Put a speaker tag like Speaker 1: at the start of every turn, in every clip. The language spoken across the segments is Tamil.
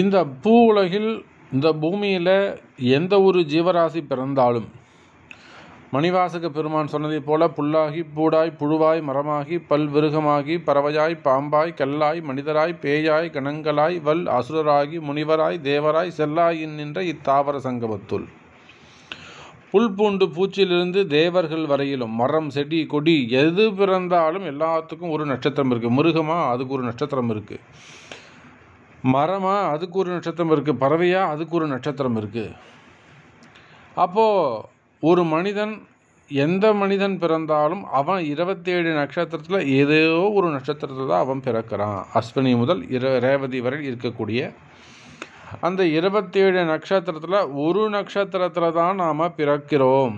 Speaker 1: இந்த பூ உலகில் இந்த பூமியில் எந்த ஒரு ஜீவராசி பிறந்தாலும் மணிவாசக பெருமான் சொன்னதைப் போல புல்லாகி பூடாய் புழுவாய் மரமாகி பல்விருகமாகி பறவையாய் பாம்பாய் கல்லாய் மனிதராய் பேயாய் கணங்களாய் வல் அசுரராகி முனிவராய் தேவராய் செல்லாயின் நின்ற இத்தாவர சங்கமத்துள். புல் பூண்டு பூச்சிலிருந்து தேவர்கள் வரையிலும் மரம் செடி கொடி எது பிறந்தாலும் எல்லாத்துக்கும் ஒரு நட்சத்திரம் இருக்குது மிருகமா அதுக்கு ஒரு நட்சத்திரம் இருக்குது மரமாக அதுக்கு ஒரு நட்சத்திரம் இருக்குது பறவையாக அதுக்கு ஒரு நட்சத்திரம் இருக்குது அப்போது ஒரு மனிதன் எந்த மனிதன் பிறந்தாலும் அவன் இருபத்தேழு நட்சத்திரத்தில் ஏதோ ஒரு நட்சத்திரத்தில் தான் அவன் பிறக்கிறான். அஸ்வினி முதல் இர ரேவதி வரை இருக்கக்கூடிய அந்த இருபத்தேழு நட்சத்திரத்தில் ஒரு நட்சத்திரத்தில் தான் நாம் பிறக்கிறோம்.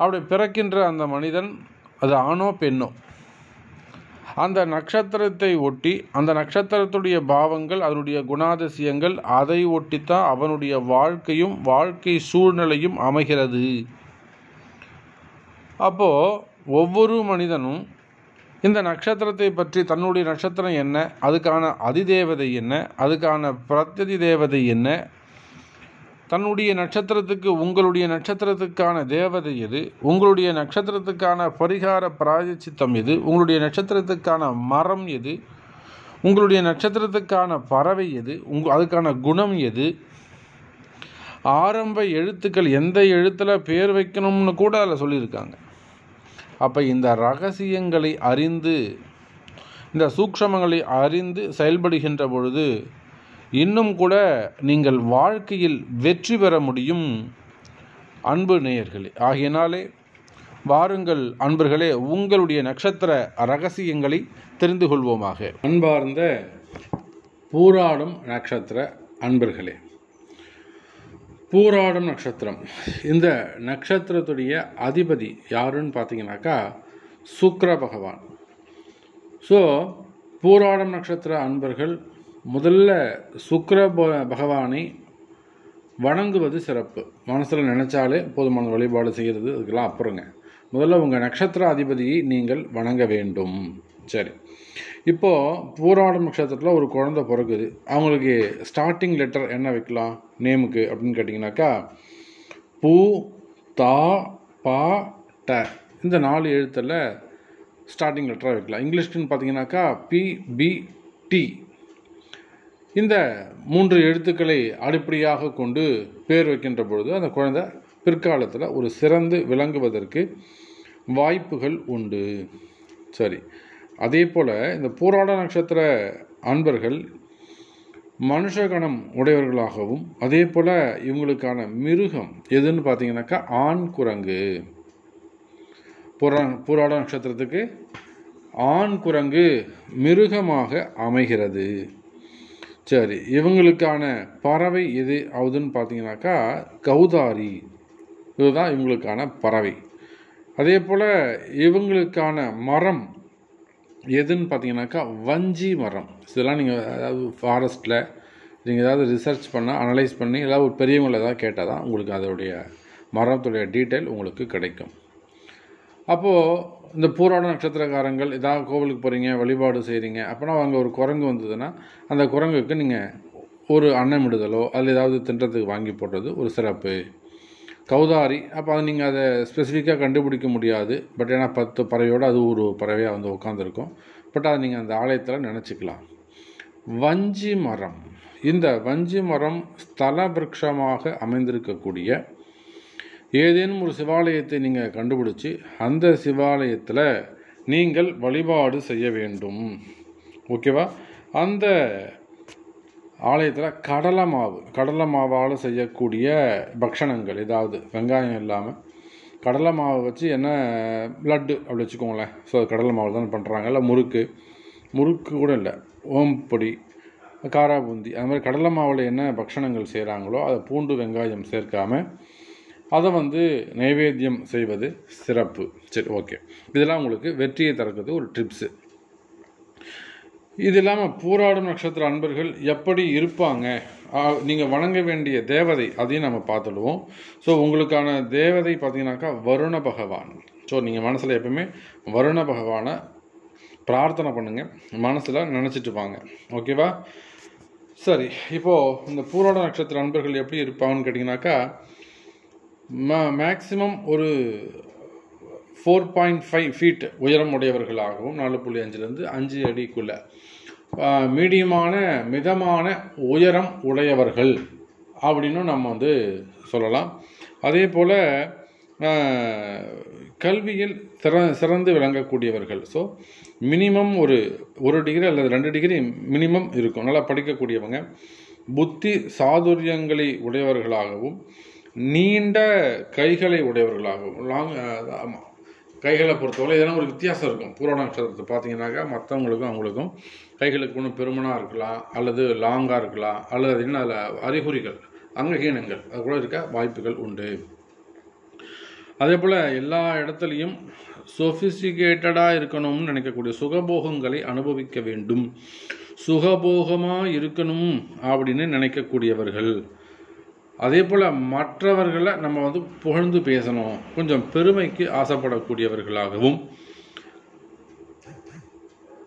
Speaker 1: அப்படி பிறக்கின்ற அந்த மனிதன் அது ஆணோ பெண்ணோ? அந்த நட்சத்திரத்தை ஒட்டி அந்த நட்சத்திரத்துடைய பாவங்கள் அதனுடைய குணாதிசயங்கள் அதை ஒட்டித்தான் அவனுடைய வாழ்க்கையும் வாழ்க்கை சூழ்நிலையும் அமைகிறது. அப்போது ஒவ்வொரு மனிதனும் இந்த நட்சத்திரத்தை பற்றி தன்னுடைய நட்சத்திரம் என்ன அதுக்கான அதிதேவதை என்ன அதுக்கான பிரத்யதி தேவதை என்ன தன்னுடைய நட்சத்திரத்துக்கு உங்களுடைய நட்சத்திரத்துக்கான தேவதை எது? உங்களுடைய நட்சத்திரத்துக்கான பரிகார பிராயச்சித்தம் எது? உங்களுடைய நட்சத்திரத்துக்கான மரம் எது? உங்களுடைய நட்சத்திரத்துக்கான பறவை எது? உங் அதுக்கான குணம் எது? ஆரம்ப எழுத்துக்கள் எந்த எழுத்தில் பேர் வைக்கணும்னு கூட அதில் சொல்லியிருக்காங்க. அப்போ இந்த ரகசியங்களை அறிந்து இந்த சூக்ஷமங்களை அறிந்து செயல்படுகின்ற பொழுது இன்னும் கூட நீங்கள் வாழ்க்கையில் வெற்றி பெற முடியும். அன்பு நேயர்களே ஆகையினாலே வாருங்கள் அன்பர்களே உங்களுடைய நட்சத்திர ரகசியங்களை தெரிந்து கொள்வோமாக. அன்பார்ந்த பூராடும் நட்சத்திர அன்பர்களே பூராடம் நட்சத்திரம். இந்த நட்சத்திரத்துடைய அதிபதி யாருன்னு பார்த்தீங்கன்னாக்கா சுக்கிர பகவான். ஸோ பூராடம் நட்சத்திர அன்பர்கள் முதல்ல சுக்கர ப- பகவானை வணங்குவது சிறப்பு. மனசில் நினச்சாலே போதுமான வழிபாடு செய்கிறது அதுக்கெல்லாம் அப்புறங்க. முதல்ல உங்கள் நட்சத்திர அதிபதியை நீங்கள் வணங்க வேண்டும். சரி. இப்போது பூராடம் நட்சத்திரத்தில் ஒரு குழந்தை பிறகுது அவங்களுக்கு ஸ்டார்டிங் லெட்டர் என்ன வைக்கலாம்? நேமுக்கு அப்படின்னு கேட்டிங்கனாக்கா பூ தா பா ட. இந்த நாலு எழுத்தில் ஸ்டார்டிங் லெட்டராக வைக்கலாம். இங்கிலீஷ்க்குன்னு பார்த்தீங்கன்னாக்கா பி பி டி இந்த மூன்று எழுத்துக்களை அடிப்படையாக கொண்டு பேர் வைக்கின்ற பொழுது அந்த குழந்தை பிற்காலத்தில் ஒரு சிறந்து விளங்குவதற்கு வாய்ப்புகள் உண்டு. சரி. அதே போல் இந்த பூராட நட்சத்திர அன்பர்கள் மனுஷகணம் உடையவர்களாகவும் அதே போல் இவங்களுக்கான மிருகம் எதுன்னு பார்த்தீங்கன்னாக்கா ஆண் குரங்கு. புறா பூராட நட்சத்திரத்துக்கு ஆண் குரங்கு மிருகமாக அமைகிறது. சரி இவங்களுக்கான பறவை எது ஆகுதுன்னு பார்த்தீங்கன்னாக்கா கௌதாரி. இதுதான் இவங்களுக்கான பறவை. அதே போல் இவங்களுக்கான மரம் எதுன்னு பார்த்தீங்கன்னாக்கா வஞ்சி மரம். இதெல்லாம் நீங்கள் அதாவது ஃபாரஸ்ட்டில் நீங்கள் ஏதாவது ரிசர்ச் பண்ணால் அனலைஸ் பண்ணி ஏதாவது ஒரு பெரியவங்களை ஏதாவது கேட்டால் தான் உங்களுக்கு அதோடைய மரத்துடைய டீட்டெயில் உங்களுக்கு கிடைக்கும். அப்போது இந்த பூராட நட்சத்திரக்காரங்கள் ஏதாவது கோவிலுக்கு போகிறீங்க வழிபாடு செய்கிறீங்க அப்போனா அங்கே ஒரு குரங்கு வந்ததுன்னா அந்த குரங்குக்கு நீங்கள் ஒரு அன்னமிடுதலோ அதில் ஏதாவது தின்றத்துக்கு வாங்கி போடுறது ஒரு சிறப்பு. கௌதாரி அப்போ அதை நீங்கள் அதை ஸ்பெசிஃபிக்காக கண்டுபிடிக்க முடியாது. பட் ஏன்னா பத்து பறவையோடு அது ஒரு பறவையாக வந்து உட்காந்துருக்கும் பட் அதை நீங்கள் அந்த ஆலயத்தில் நினச்சிக்கலாம். வஞ்சி மரம். இந்த வஞ்சி மரம் ஸ்தல விரக்ஷமாக அமைந்திருக்கக்கூடிய ஏதேனும் ஒரு சிவாலயத்தை நீங்கள் கண்டுபிடிச்சி அந்த சிவாலயத்தில் நீங்கள் வழிபாடு செய்ய வேண்டும். ஓகேவா? அந்த ஆலயத்தில் கடலை மாவு கடலை மாவால் செய்யக்கூடிய பக்ஷணங்கள் ஏதாவது வெங்காயம் இல்லாமல் கடலை மாவை வச்சு என்ன லட்டு அப்படி வச்சுக்கோங்களேன். ஸோ கடலை மாவு தான் பண்ணுறாங்க இல்லை முறுக்கு. முறுக்கு கூட இல்லை. ஓம்பொடி காரா பூந்தி அது மாதிரி கடலை மாவில் என்ன பக்ஷணங்கள் செய்கிறாங்களோ அதை பூண்டு வெங்காயம் சேர்க்காம அதை வந்து நைவேத்தியம் செய்வது சிறப்பு. சரி ஓகே. இதெல்லாம் உங்களுக்கு வெற்றியை தரக்கிறது ஒரு ட்ரிப்ஸு இது இல்லாமல் பூராடும் நட்சத்திர அன்பர்கள் எப்படி இருப்பாங்க? நீங்கள் வணங்க வேண்டிய தேவதை அதையும் நம்ம பார்த்துடுவோம். ஸோ உங்களுக்கான தேவதை பார்த்தீங்கன்னாக்கா வருண பகவான். ஸோ நீங்கள் மனசில் எப்பவுமே வருண பகவானை பிரார்த்தனை பண்ணுங்கள் மனசில் நினச்சிட்டு வாங்க. ஓகேவா சரி இப்போது இந்த பூராட நட்சத்திர அன்பர்கள் எப்படி இருப்பாங்கன்னு கேட்டிங்கனாக்கா மே மேக்சிமம் ஒரு ஃபோர் பாயிண்ட் ஃபைவ் ஃபீட் உயரம் உடையவர்களாகவும் நாலு புள்ளி அஞ்சுலேருந்து அஞ்சு அடிக்குள்ள. மீடியமான மிதமான உயரம் உடையவர்கள் அப்படின்னும் நம்ம வந்து சொல்லலாம். அதே போல் கல்வியில் சிற சிறந்து விளங்கக்கூடியவர்கள். ஸோ மினிமம் ஒரு ஒரு டிகிரி அல்லது ரெண்டு டிகிரி மினிமம் இருக்கும். நல்லா படிக்கக்கூடியவங்க. புத்தி சாதுரியங்களை உடையவர்களாகவும் நீண்ட கைகளை உடையவர்களாகவும் லாங் ஆமாம் கைகளை பொறுத்தவரை இதெல்லாம் ஒரு வித்தியாசம் இருக்கும். பூரண நட்சத்திரத்தை பார்த்தீங்கன்னாக்கா மற்றவங்களுக்கும் அவங்களுக்கும் கைகளுக்கு ஒன்று பெருமனாக இருக்கலாம் அல்லது லாங்காக இருக்கலாம் அல்லது என்ன அதில் அறிகுறிகள் அங்கஹீனங்கள் அது கூட இருக்க வாய்ப்புகள் உண்டு. அதே போல் எல்லா இடத்துலையும் சொஃபிஸ்டிகேட்டடாக இருக்கணும்னு நினைக்கக்கூடிய சுகபோகங்களை அனுபவிக்க வேண்டும். சுகபோகமாக இருக்கணும் அப்படின்னு நினைக்கக்கூடியவர்கள். அதே போல் மற்றவர்களை நம்ம வந்து புகழ்ந்து பேசணும். கொஞ்சம் பெருமைக்கு ஆசைப்படக்கூடியவர்களாகவும்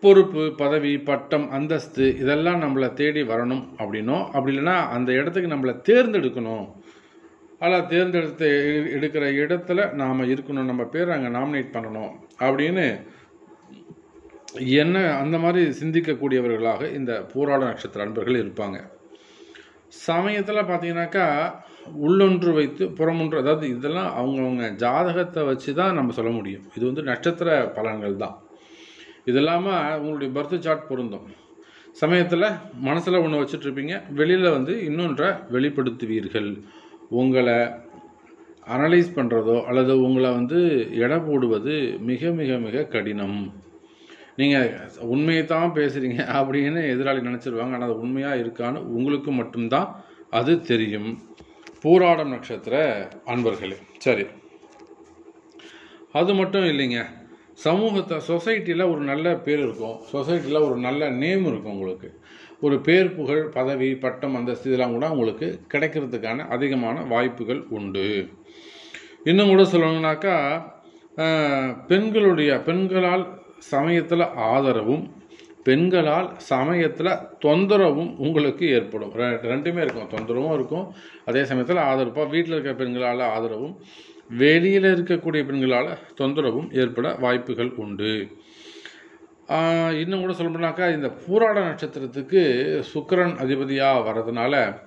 Speaker 1: பொறுப்பு பதவி பட்டம் அந்தஸ்து இதெல்லாம் நம்மளை தேடி வரணும் அப்படின்னோ அப்படி இல்லைன்னா அந்த இடத்துக்கு நம்மளை தேர்ந்தெடுக்கணும். அதில் தேர்ந்தெடுத்து எடுக்கிற இடத்துல நாம் இருக்கணும் நம்ம பேர் அங்கே நாமினேட் பண்ணணும் அப்படின்னு என்ன அந்த மாதிரி சிந்திக்கக்கூடியவர்களாக இந்த போராட நட்சத்திர அன்பர்கள் இருப்பாங்க. சமயத்தில் பார்த்தீங்கன்னாக்கா உள்ளொன்று வைத்து புறமொன்று அதாவது இதெல்லாம் அவங்கவுங்க ஜாதகத்தை வச்சு தான் நம்ம சொல்ல முடியும். இது வந்து நட்சத்திர பலன்கள் தான். இது இல்லாமல் உங்களுடைய பர்த் சார்ட் பொருந்தும். சமயத்தில் மனசில் ஒன்று வச்சுட்ருப்பீங்க வெளியில் வந்து இன்னொன்றை வெளிப்படுத்துவீர்கள். உங்களை அனலைஸ் பண்ணுறதோ அல்லது உங்களை வந்து எடை போடுவது மிக மிக மிக கடினம். நீங்கள் உண்மையை தான் பேசுகிறீங்க அப்படின்னு எதிராளி நினச்சிருவாங்க. ஆனால் அது உண்மையாக இருக்கான்னு உங்களுக்கு மட்டும்தான் அது தெரியும். பூராடம் நட்சத்திர அன்பர்களே சரி. அது மட்டும் இல்லைங்க. சமூகத்தை சொசைட்டியில் ஒரு நல்ல பேர் இருக்கும். சொசைட்டியில் ஒரு நல்ல நேம் இருக்கும் உங்களுக்கு. ஒரு பேர் புகழ் பதவி பட்டம் அந்தஸ்து இதெல்லாம் கூட உங்களுக்கு கிடைக்கிறதுக்கான அதிகமான வாய்ப்புகள் உண்டு. இன்னும் கூட சொல்லணும்னாக்கா பெண்களுடைய பெண்களால் சமயத்தில் ஆதரவும் பெண்களால் சமயத்தில் தொந்தரவும் உங்களுக்கு ஏற்படும். ரெ- ரெண்டுமே இருக்கும். தொந்தரவும் இருக்கும். அதே சமயத்தில் ஆதரவு. வீட்டில் இருக்கிற பெண்களால் ஆதரவும் வெளியில் இருக்கக்கூடிய பெண்களால் தொந்தரவும் ஏற்பட வாய்ப்புகள் உண்டு. இன்னும் கூட சொல்லணும்னாக்கா இந்த பூராட நட்சத்திரத்துக்கு சுக்கரன் அதிபதியாக வர்றதுனால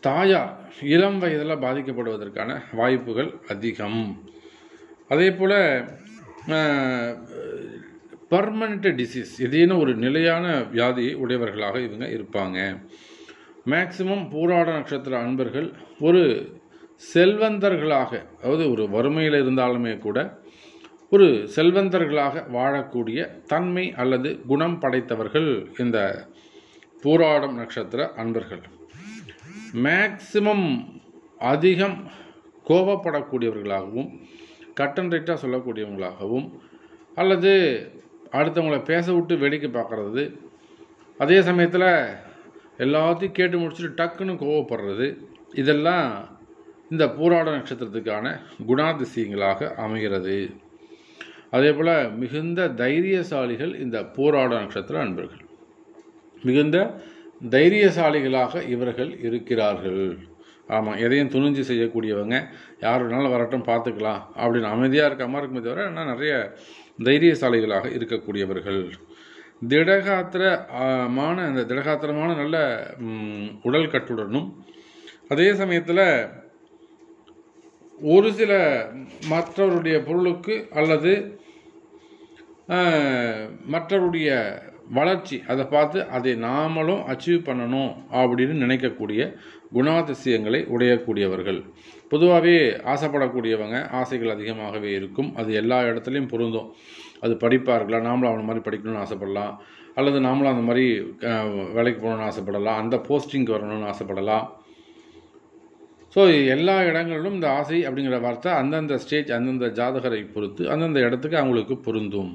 Speaker 1: தாயார் இளம் வயதில் பாதிக்கப்படுவதற்கான வாய்ப்புகள் அதிகம். அதே போல் பர்மனண்ட் டிசீஸ் ஏதேனும் ஒரு நிலையான வியாதி உடையவர்களாக இவங்க இருப்பாங்க. மேக்சிமம் பூராட நட்சத்திர அன்பர்கள் ஒரு செல்வந்தர்களாக அதாவது ஒரு வறுமையில் இருந்தாலுமே கூட ஒரு செல்வந்தர்களாக வாழக்கூடிய தன்மை அல்லது குணம் படைத்தவர்கள் இந்த பூராடம் நட்சத்திர அன்பர்கள். மேக்சிமம் அதிகம் கோபப்படக்கூடியவர்களாகவும் கட்டன் ரைட்டாக சொல்லக்கூடியவங்களாகவும் அல்லது அடுத்தவங்கள பேச விட்டு வேடிக்கை பார்க்குறது. அதே சமயத்தில் எல்லாத்தையும் கேட்டு முடிச்சுட்டு டக்குன்னு கோவப்படுறது. இதெல்லாம் இந்த பூராட நட்சத்திரத்துக்கான குணாதிசயங்களாக அமைகிறது. அதே போல் மிகுந்த தைரியசாலிகள் இந்த பூராட நட்சத்திர அன்பர்கள். மிகுந்த தைரியசாலிகளாக இவர்கள் இருக்கிறார்கள். ஆமாம் எதையும் துணிஞ்சு செய்யக்கூடியவங்க. யார் வேணாலும் வரட்டும் பார்த்துக்கலாம். அப்படின்னு அமைதியாக இருக்காம இருக்குமே தவிர ஆனால் நிறைய தைரியசாலிகளாக இருக்கக்கூடியவர்கள். திடகாத்திரமான அந்த திடகாத்திரமான நல்ல உடல் கட்டுடனும் அதே சமயத்தில் ஒரு சில மற்றவருடைய பொருளுக்கு அல்லது மற்றவருடைய வளர்ச்சி அதை பார்த்து அதை நாமளும் அச்சீவ் பண்ணணும் அப்படின்னு நினைக்கக்கூடிய குணாதிசயங்களை உடையக்கூடியவர்கள். பொதுவாகவே ஆசைப்படக்கூடியவங்க ஆசைகள் அதிகமாகவே இருக்கும். அது எல்லா இடத்துலையும் பொருந்தும். அது படிப்பாக இருக்கலாம் நாமளும் அவனை மாதிரி படிக்கணும்னு ஆசைப்படலாம். அல்லது நாமளும் அந்த மாதிரி வேலைக்கு போகணும்னு ஆசைப்படலாம். அந்த போஸ்டிங்க்கு வரணும்னு ஆசைப்படலாம். ஸோ எல்லா இடங்களிலும் இந்த ஆசை அப்படிங்கிற வார்த்தை அந்தந்த ஸ்டேஜ் அந்தந்த ஜாதகரை பொறுத்து அந்தந்த இடத்துக்கு அவங்களுக்கு பொருந்தும்.